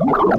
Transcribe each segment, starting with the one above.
you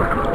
program.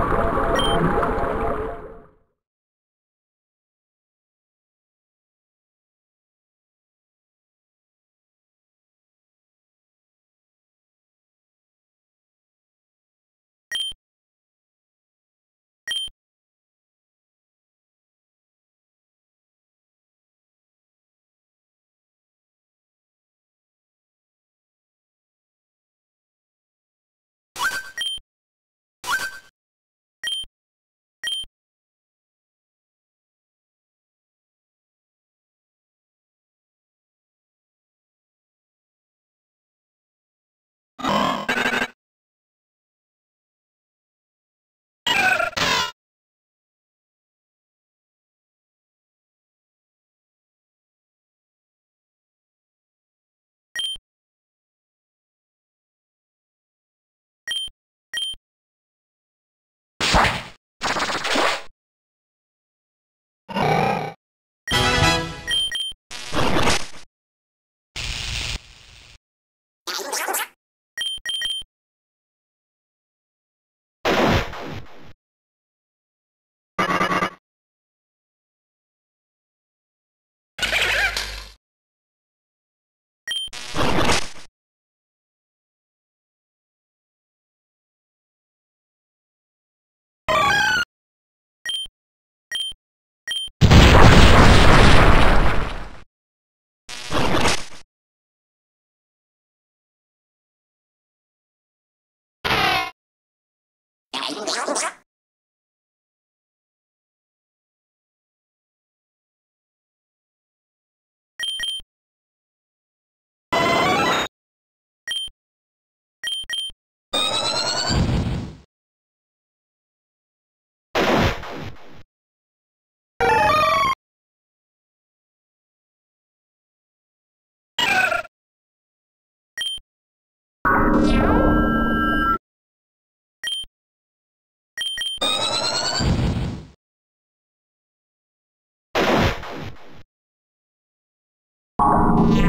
mẹ cũng đéo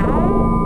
Música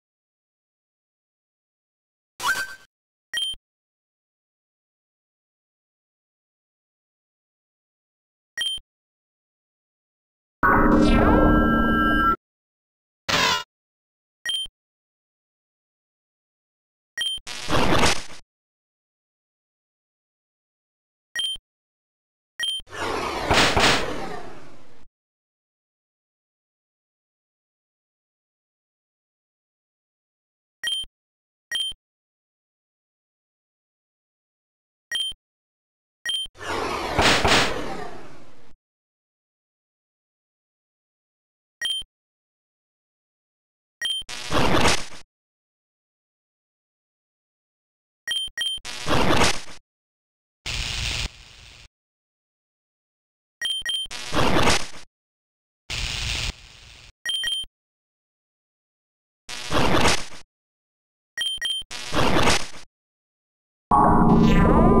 Yeah.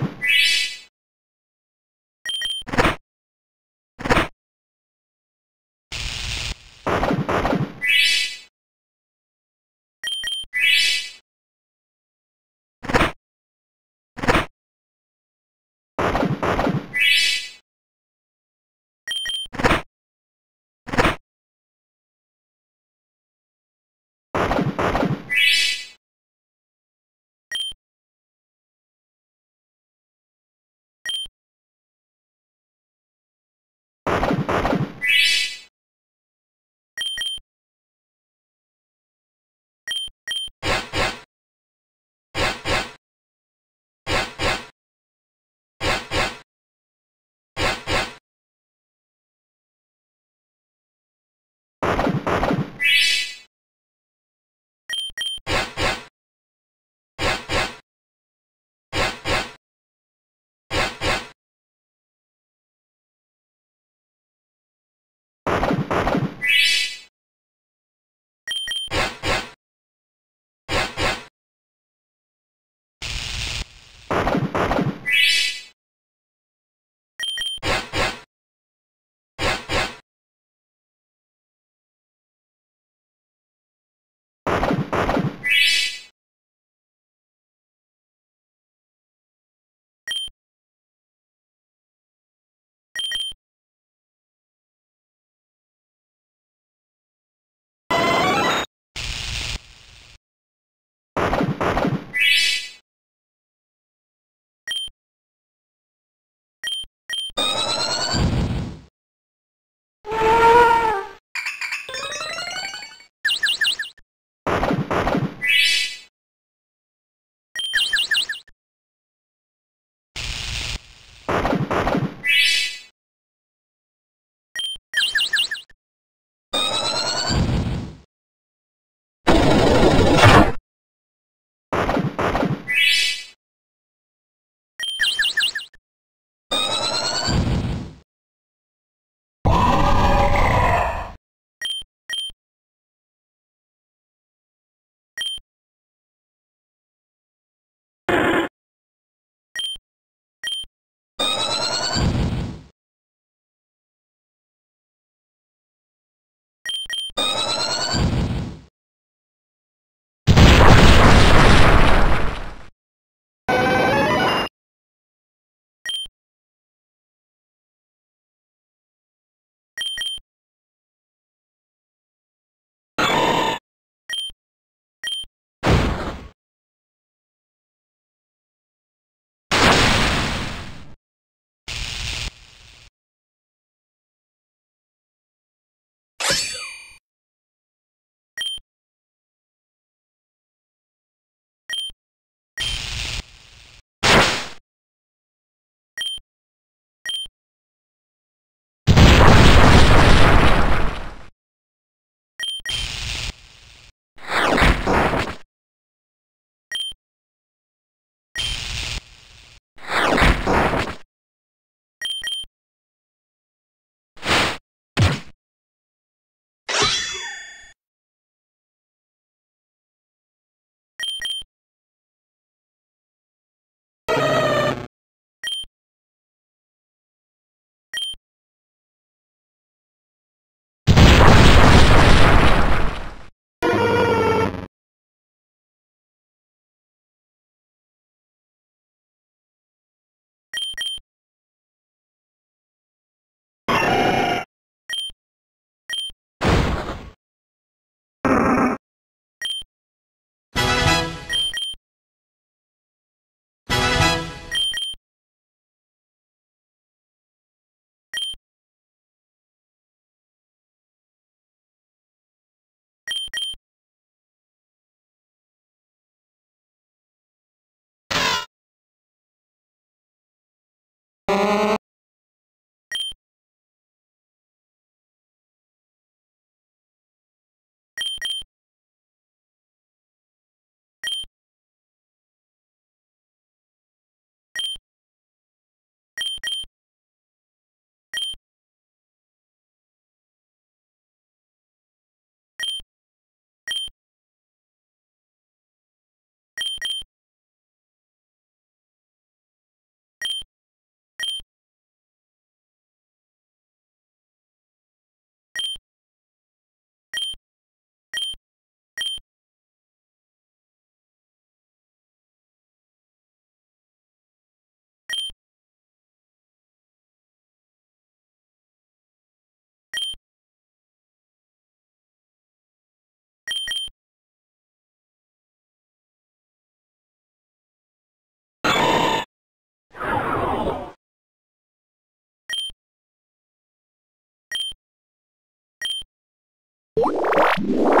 you